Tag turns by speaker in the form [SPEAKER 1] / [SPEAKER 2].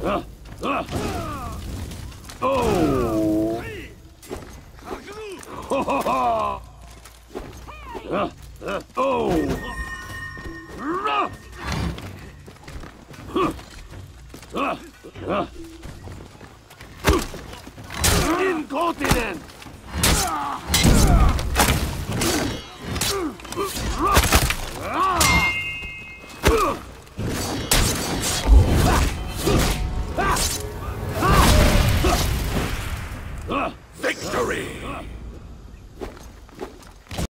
[SPEAKER 1] Uh, uh. Oh! Ho, ho, ho. Uh, uh, oh! Ruh. Huh. Uh, uh. Incontinent! Victory!